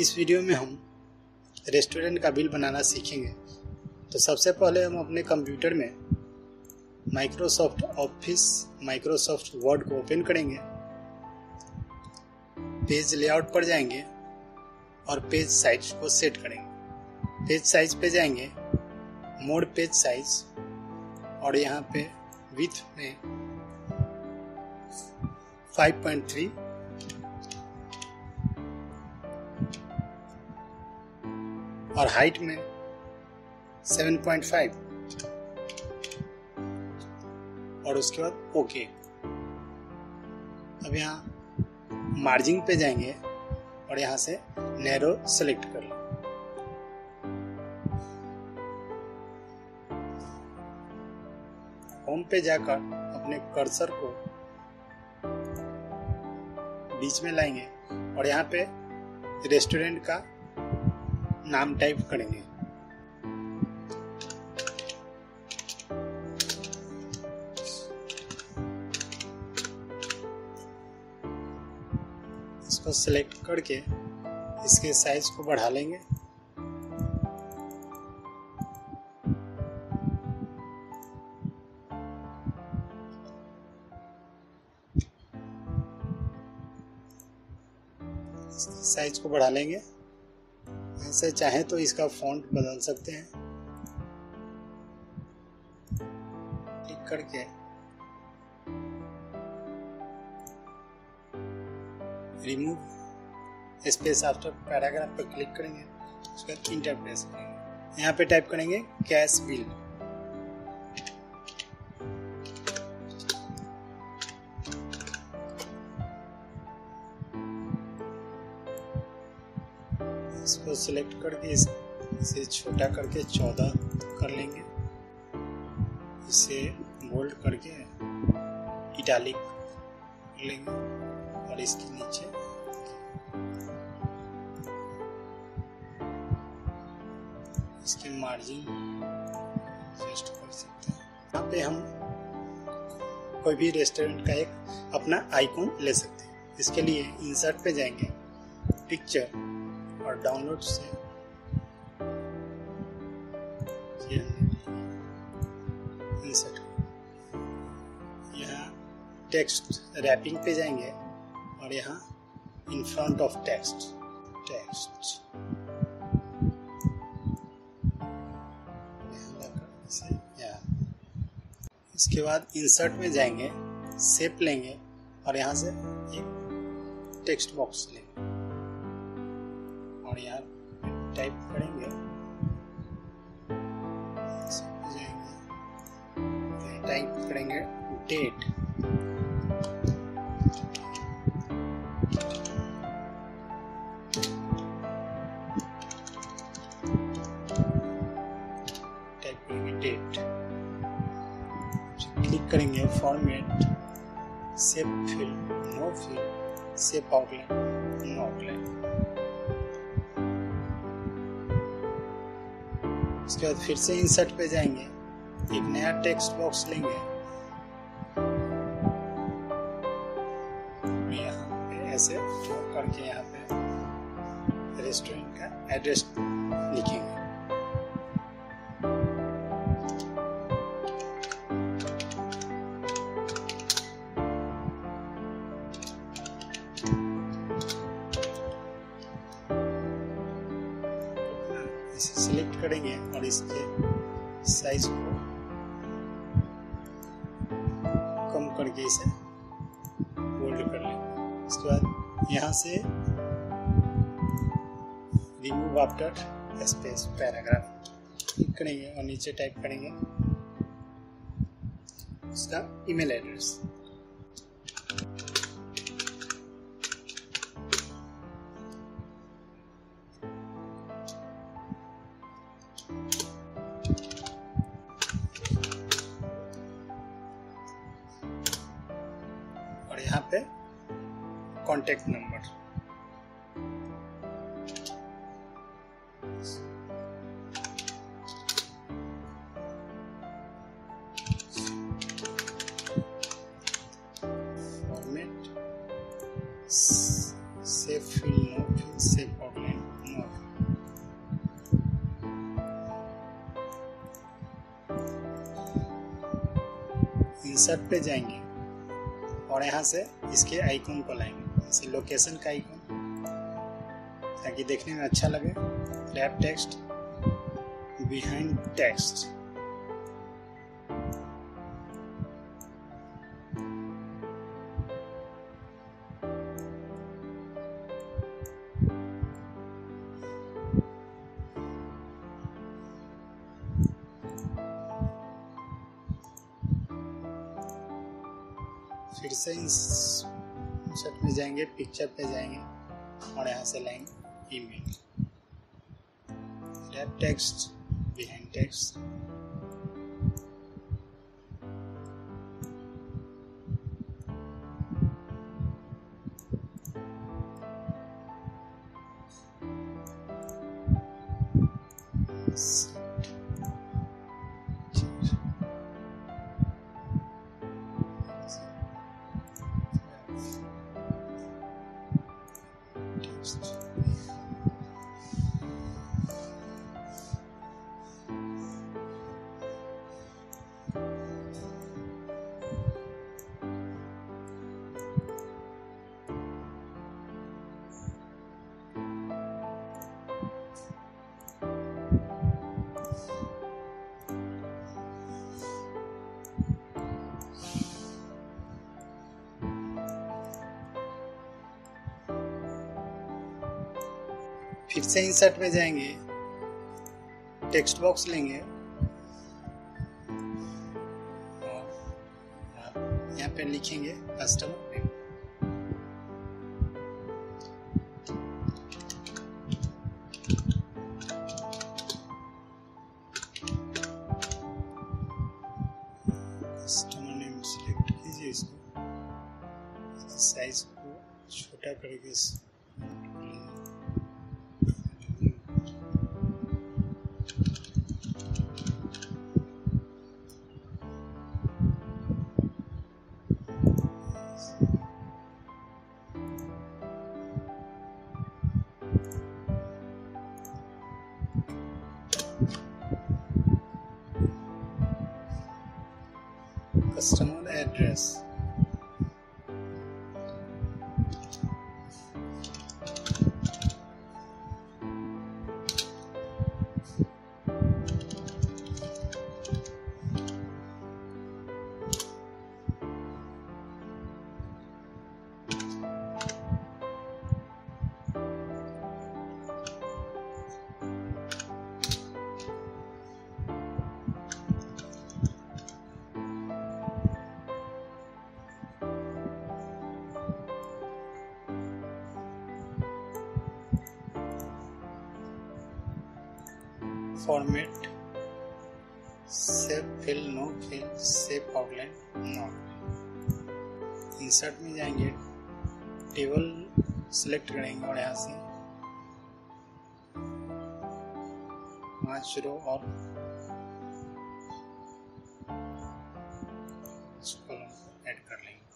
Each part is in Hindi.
इस वीडियो में हम रेस्टोरेंट का बिल बनाना सीखेंगे। तो सबसे पहले हम अपने कंप्यूटर में माइक्रोसॉफ्ट ऑफ़िस, माइक्रोसॉफ्ट वर्ड को ओपन करेंगे। पेज लेआउट पर जाएँगे और पेज साइज़ को सेट करेंगे। पेज साइज़ पे जाएँगे, मोड पेज साइज़, और यहाँ पे विथ में 5.3 और हाइट में 7.5 और उसके बाद ओके अब यहाँ मार्जिन पे जाएँगे और यहाँ से नैरो सेलेक्ट कर लो। होम पे जाकर अपने कर्सर को बीच में लाएँगे और यहाँ पे रेस्टोरेंट का नाम टाइप करेंगे। इसको सिलेक्ट करके इसके साइज़ को बढ़ा लेंगे। साइज़ को बढ़ा लेंगे। ऐसे चाहे तो इसका फॉन्ट बदल सकते हैं। क्लिक करके। रिमूव स्पेस आफ्टर पैराग्राफ पर क्लिक करेंगे, उसके बाद इंटर प्रेस करेंगे। यहाँ पे टाइप करेंगे कैश बिल इसको सिलेक्ट करके इसे छोटा करके चौदह कर लेंगे। इसे बोल्ड करके इटालिक कर लेंगे और इसके नीचे इसके मार्जिन एडजस्ट कर सकते हैं। यहाँ पे हम कोई भी रेस्टोरेंट का एक अपना आइकॉन ले सकते हैं। इसके लिए इंसर्ट पे जाएँगे। पिक्चर और डाउनलोड से। इंसर्ट यहाँ टेक्स्ट रैपिंग पे जाएँगे और यहाँ in front of text text इसके बाद इंसर्ट में जाएँगे सेप लेंगे और यहाँ से एक टेक्स्ट बॉक्स लेंगे। और यहाँ टाइप करेंगे। टाइप करेंगे डेट टाइप करेंगे डेट क्लिक करेंगे format save field no fill save outline no outline उसके बाद फिर से इंसर्ट पे जाएँगे। एक नया टेक्स्ट बॉक्स लेंगे। यहाँ पे ऐसे करके यहाँ पे रेस्टोरेंट का एड्रेस लिखेंगे। यहाँ से remove after space paragraph click करेंगे और नीचे टाइप करेंगे। उसका email address contact number insert पे जाएँगे। और यहाँ से इसके आइकन को लाएँगे। जैसे लोकेशन का आइकन ताकि देखने में अच्छा लगे। रैप टेक्स्ट बिहाइंड टेक्स्ट फिर से इंसर्ट में जाएँगे पिक्चर पे जाएँगे और यहाँ से लाएँगे ईमेल टेक्स्ट बिहाइंड टेक्स्ट से इंसर्ट में जाएँगे। टेक्स्ट बॉक्स लेंगे। यहाँ पे लिखेंगे customer name customer name select कीजिए इसको। साइज़ को छोटा करके customer address format save fill no fill save outline, no. Insert में जाएँगे टेबल सिलेक्ट करेंगे और यहाँ से पाँच रो और कॉलम ऐड कर लेंगे।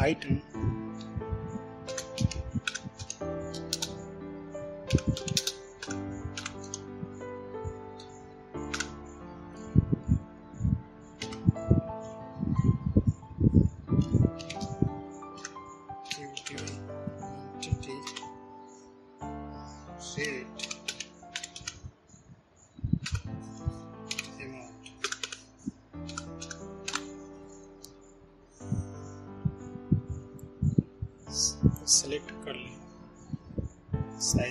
Item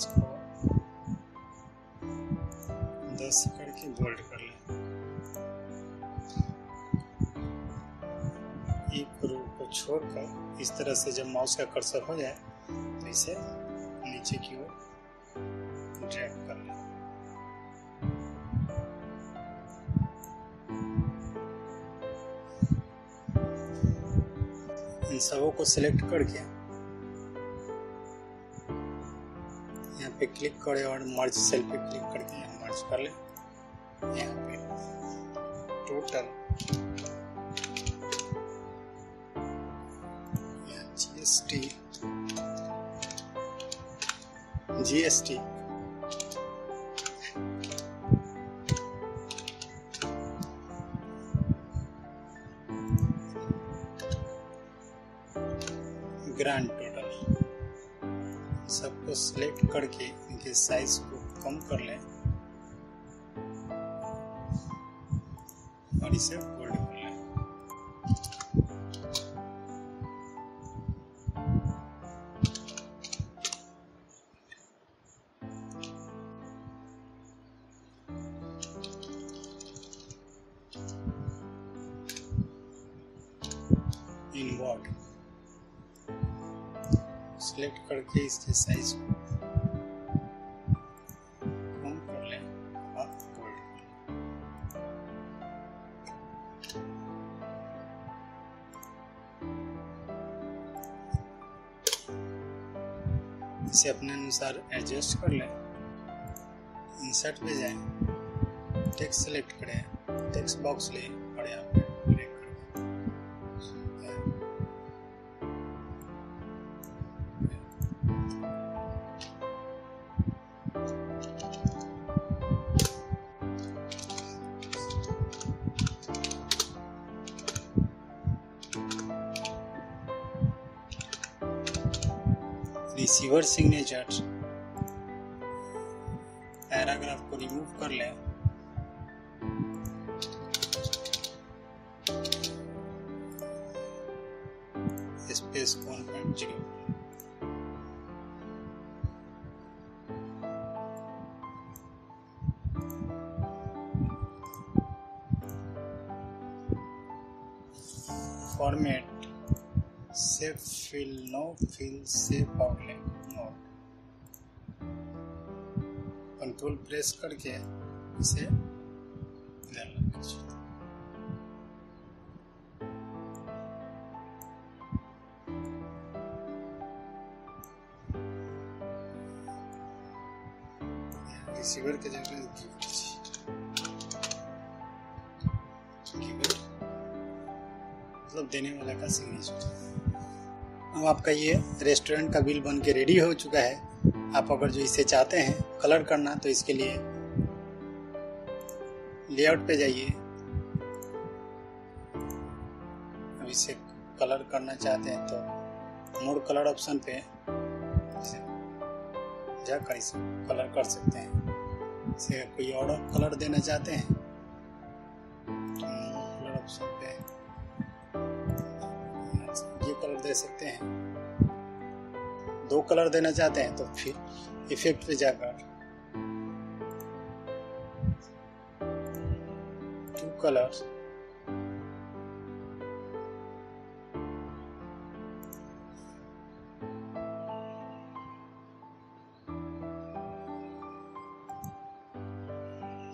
साइज़ को दस करके बोल्ड कर लें। एक रो को छोड़कर इस तरह से जब माउस का कर्सर हो जाए तो इसे नीचे की ओर ड्रैग कर लें। इन सबों को सिलेक्ट करके यहाँ पे क्लिक करें और मर्ज सेल पे क्लिक करके यहाँ मर्ज कर लें। यहाँ पे total GST GST grand total सबको सिलेक्ट करके इनके साइज़ को कम कर लें। और इसे फोल्ड कर लें। इनवर्ट सिलेक्ट करके इसके साइज़ को कम कर लें और लें। इसे अपने अनुसार एडजस्ट कर लें। इंसर्ट पे जाएँ। टेक्स्ट सेलेक्ट करें। टेक्स्ट बॉक्स लें। और यहाँ रिसीवर सिग्नेचर। पैराग्राफ को रिमूव कर लें। Space one point zero format save fill no fill save outline control press करके इसे लग रिसीवर के जगह गिफ्ट मतलब देने वाला का सिग्नेचर अब आपका ये रेस्टोरेंट का बिल बन के रेडी हो चुका है। आप अगर जो इसे चाहते हैं कलर करना तो इसके लिए लेआउट पे जाइए। अब इसे कलर करना चाहते हैं तो मोड कलर ऑप्शन पे जाकर इसे कलर कर सकते हैं। इसे कोई और कलर देना चाहते हैं कलर ऑप्शन पे ये कलर दे सकते हैं। दो कलर देना चाहते हैं तो फिर इफ़ेक्ट पे जाकर। टू कलर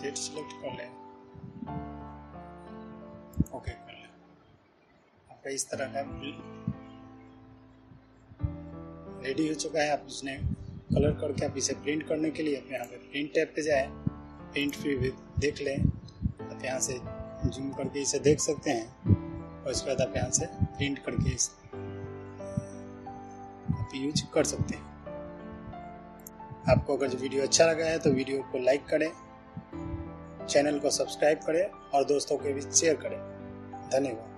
डेट सिलेक्ट कर लें ओके कर लें आपका इस तरह का रेडी हो चुका है। आप उसने कलर करके आप इसे प्रिंट करने के लिए आप यहाँ पे प्रिंट टैब पे जाए, प्रिंट फ्री भी देख लें। आप यहाँ से जूम करके इसे देख सकते हैं और उसके बाद आप यहाँ से प्रिंट करके इसे आप यूज़ कर सकते हैं। आपको अगर वीडियो अच्छा लगा है तो वीडियो को लाइक करें चैनल को सब्सक्राइब करें और दोस्तों के भी शेयर करें। धन्यवाद।